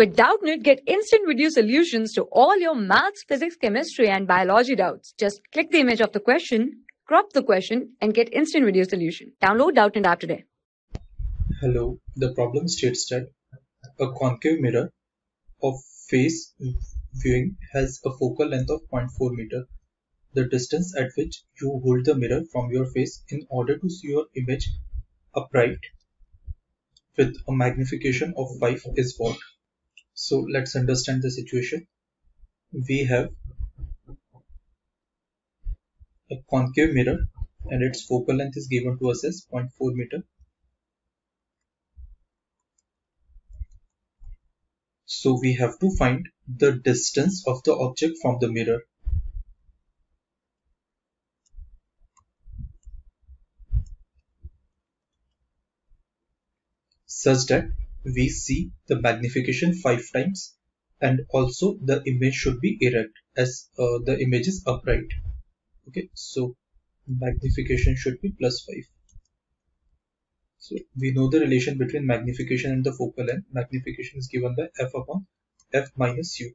With Doubtnut, get instant video solutions to all your maths, physics, chemistry, and biology doubts. Just click the image of the question, crop the question, and get instant video solution. Download Doubtnut app today. Hello, the problem states that a concave mirror of face viewing has a focal length of 0.4 meter. The distance at which you hold the mirror from your face in order to see your image upright with a magnification of 5 is what? So let's understand the situation. We have a concave mirror and its focal length is given to us as 0.4 meter. So we have to find the distance of the object from the mirror. such that we see the magnification 5 times and also the image should be erect as uh, the image is upright. Okay so magnification should be plus 5 so we know the relation between magnification and the focal length. Magnification is given by f upon f minus u.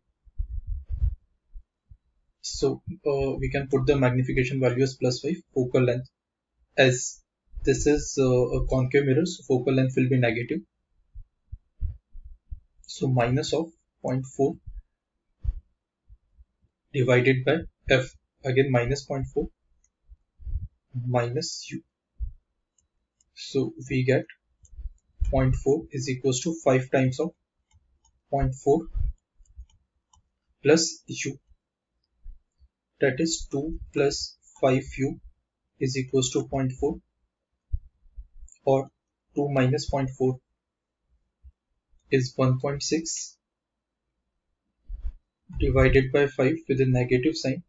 So uh, we can put the magnification value as plus 5 focal length. As this is uh, a concave mirror so focal length will be negative so minus of 0.4 divided by f again minus 0.4 minus u. So we get 0.4 is equals to 5 times of 0.4 plus u. That is 2 plus 5u is equals to 0.4 or 2 minus 0.4 is 1.6 divided by 5 with a negative sign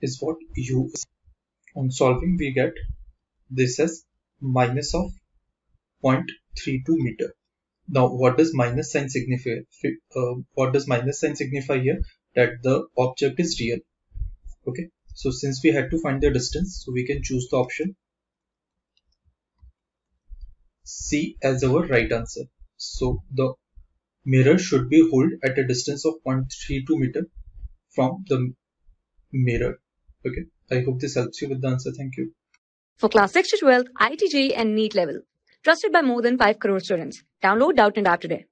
is what u is. On solving we get this as minus of 0.32 meter. Now what does minus sign signify? Uh, what does minus sign signify here? That the object is real. Okay. So since we had to find the distance, so we can choose the option C as our right answer. So the mirror should be held at a distance of 0.32 meter from the mirror. Okay, I hope this helps you with the answer. Thank you. For class 6 to 12, IIT JEE and NEET level. Trusted by more than 5 crore students. Download Doubtnut app today.